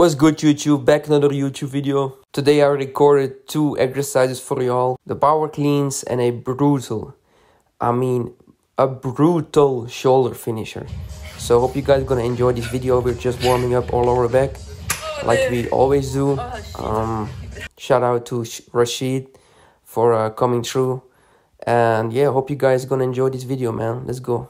What's good YouTube? Back another YouTube video. Today I recorded two exercises for y'all. The power cleans and a brutal, I mean a brutal shoulder finisher. So hope you guys gonna enjoy this video. We're just warming up all over back like we always do. Um, shout out to Rachid for uh, coming through. And yeah, hope you guys gonna enjoy this video man. Let's go.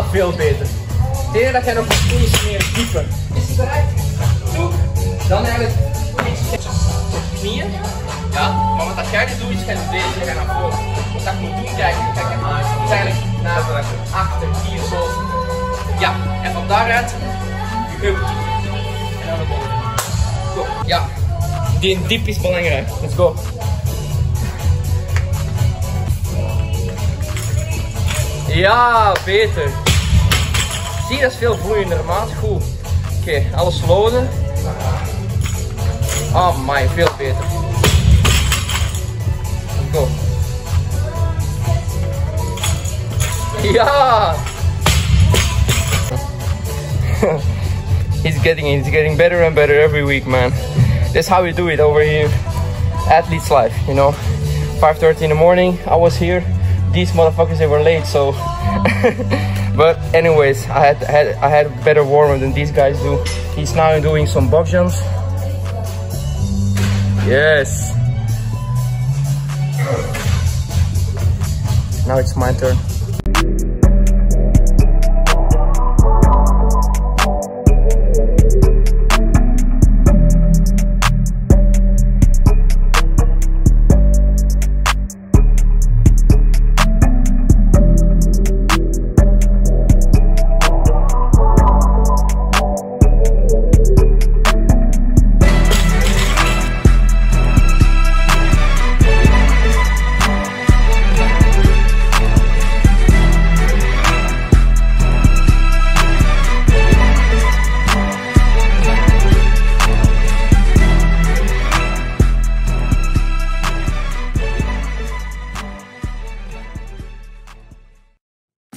Veel beter. Tegen dat jij nog dieper. Is het bereid? Toe. Dan eigenlijk knieën. Ja, maar wat dat jij nu doet is gaan deze gaan naar voren. Wat dat ik moet doen, kijk, kijk naar is eigenlijk naar achter, hier zo. Ja, en van daaruit je heup toe. En dan naar boven. Go. Ja, die diep is belangrijk. Let's go. Ja, beter. Zie, dat is veel vloeiender, maat. Goed. Oké, alles loaden. Oh ah, my, veel beter. Go. Ja! he's getting he's getting better and better every week, man. That's how we do it over here. Athlete's life, you know. 5.30 in the morning, I was here these motherfuckers they were late so. But anyways I had, had I had better warm than these guys do. He's now doing some box jumps. Yes. Now it's my turn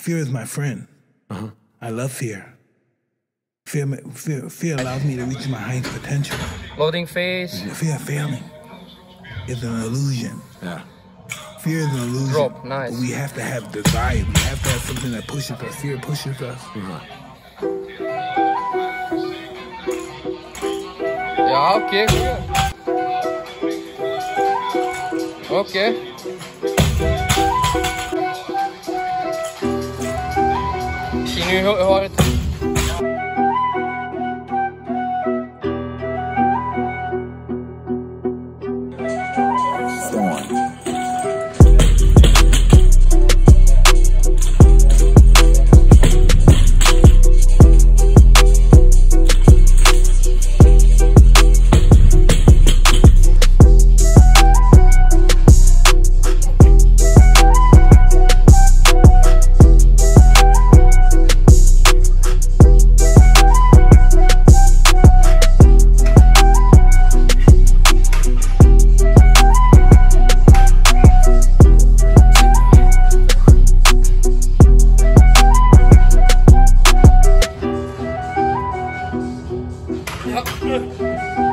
fear is my friend. Uh-huh. I love fear. Fear, fear. fear allows me to reach my highest potential. Loading phase. Fear of failing is an illusion. Yeah. Fear is an illusion. Drop, nice. But we have to have desire. We have to have something that pushes us. Fear pushes us. Uh-huh. Ja, okay, Okay. nu heard het 他